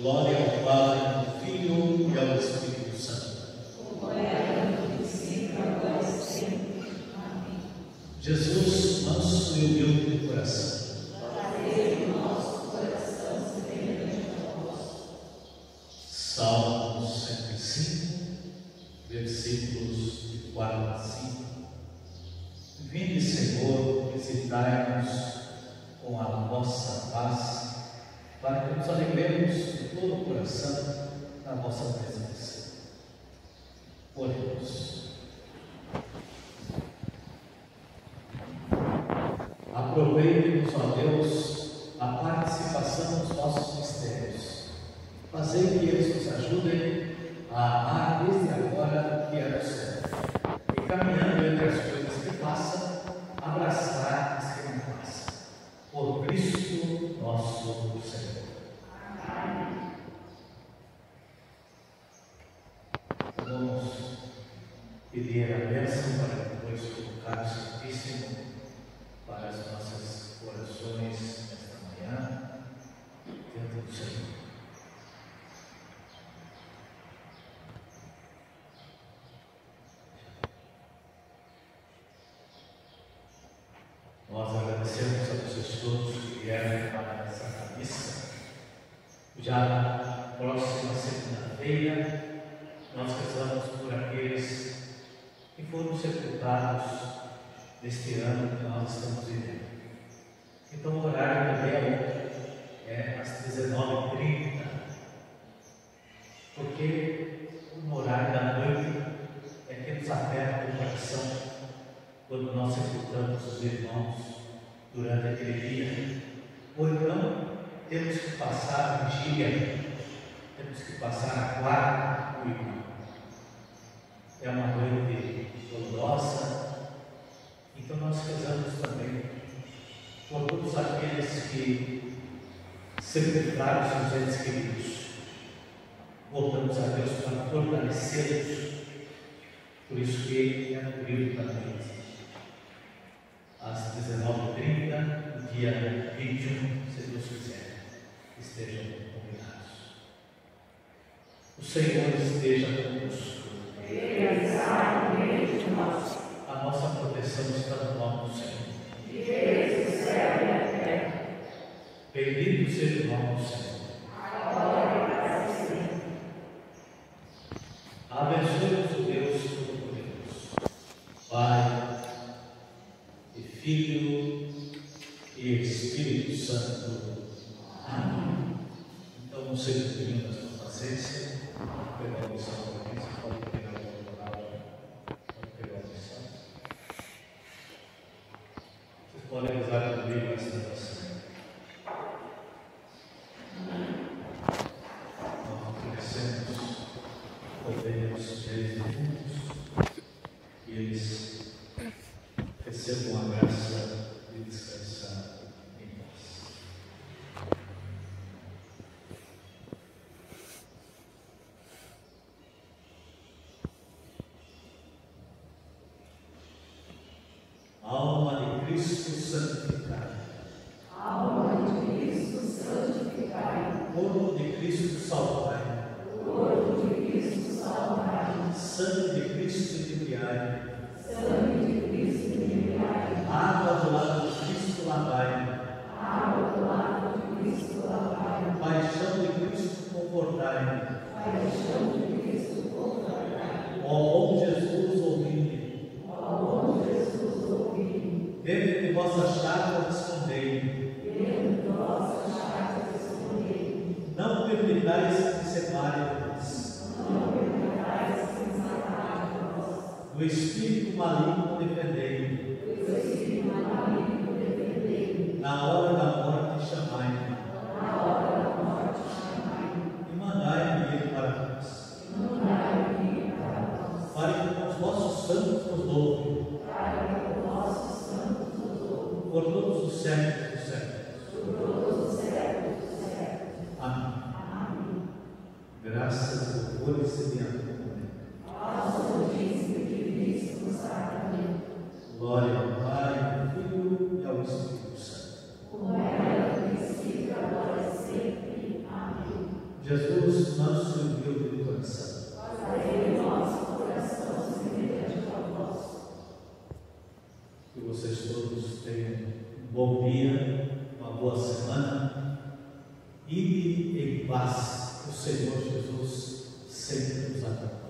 Glória ao Pai, ao Filho e ao Espírito Santo. Jesus, manso e humilde de coração. Salmo 105, versículos de 4 a 5. Vinde, Senhor, visitai-nos com a vossa paz, para que nos alegremos de todo o coração na vossa presença. Oremos. Aproveite-nos, ó Deus, a participação nos nossos mistérios. Fazei que eles nos ajudem a amar desde agora o que é do céu. E caminhando entre as coisas que passam, abraçar as que não passam. Por Cristo nosso Senhor. Vamos pedir a bênção para depois colocar o Santíssimo para as nossas orações nesta manhã, dentro do Senhor. Nós agradecemos a vocês todos que vieram para a Santa Missa. Já na próxima segunda-feira, nós rezamos por aqueles que foram sepultados neste ano que nós estamos vivendo. Então, o horário também é é às 19h30, porque o horário da noite é que nos aperta o coração quando nós sepultamos os irmãos durante aquele dia. Ou então, temos que passar a vigília, temos que passar a guarda do irmão. É uma noite dolorosa, então nós rezamos também por todos aqueles que sepultaram seus entes queridos. Voltamos a Deus para fortalecê-los. Por isso que é no período da noite. Às 19h30, no dia 21, se Deus quiser, estejam convidados. O Senhor esteja conosco. A nossa proteção está no nome do Senhor. Bendito seja o nome do Senhor. Abençoe-nos o Deus Todo-Poderoso, Pai e Filho e Espírito Santo. Amém. Então, seja bem-vindo sua paciência. Pegar a missão mim, você pode pegar outro lado. Pode pegar a missão. Vocês podem usar comigo essa oração. Nós oferecemos podemos eles juntos e eles recebam a graça de descansar em paz. Alma de Cristo santificada. Corpo de Cristo salvai. Espírito maligno defendei. O Espírito maligno defendei. Na hora da morte chamai Na hora da morte chamai E mandai-me para nós. E mandai-me para nós. Para que os vossos santos nos louvem. Para que os vossos santos nos. Por todos os séculos dos séculos. Por todos os séculos dos séculos. Amém. Amém. Graças e louvores e Jesus, manso e humilde de coração. Fazei nosso coração semelhante ao vosso. Que vocês todos tenham um bom dia, uma boa semana. E em paz. O Senhor Jesus sempre nos acompanha.